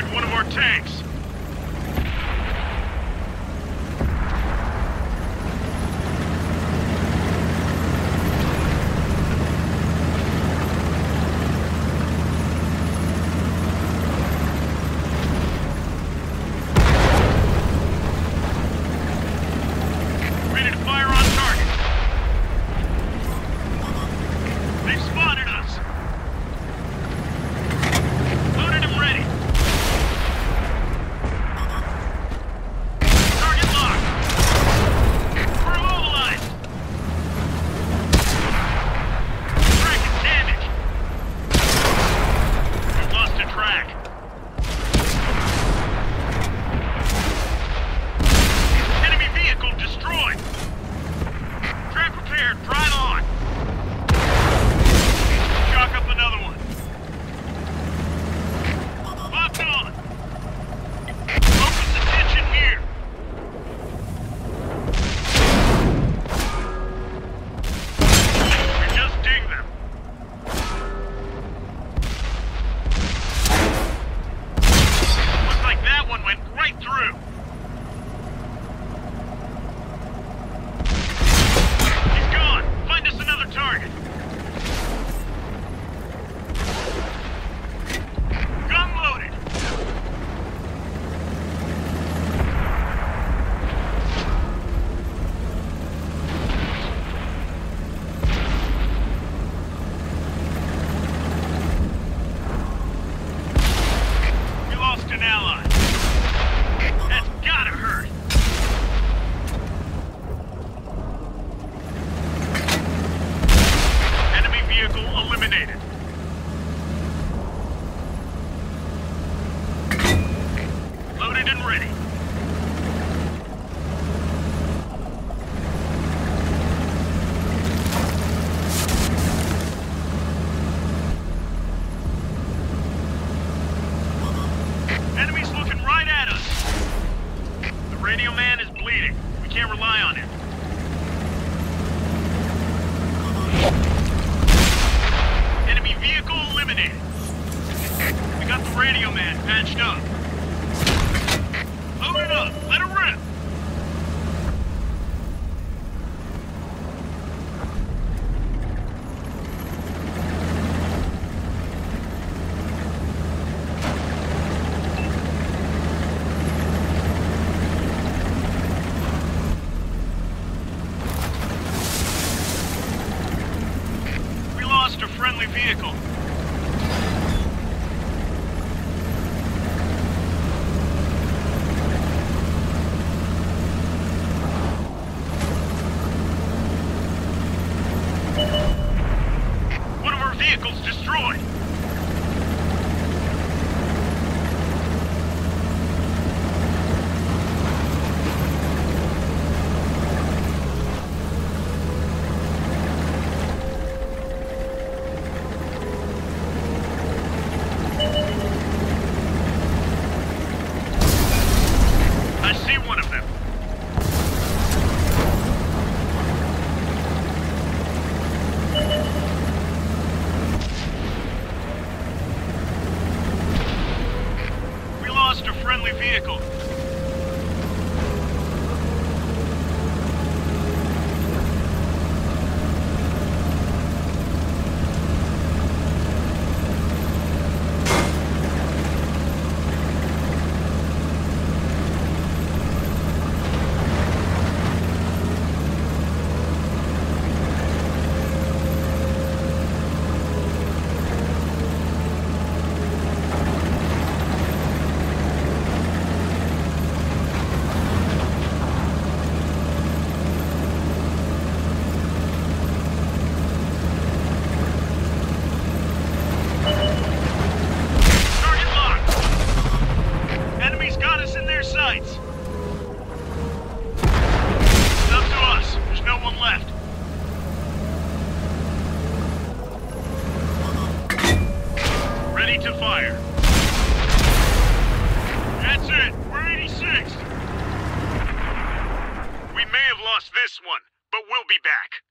destroyed one of our tanks. Rely on it. Enemy vehicle eliminated. We got the radio man patched up. destroyed! To fire. That's it. We're 86. We may have lost this one, but we'll be back.